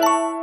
you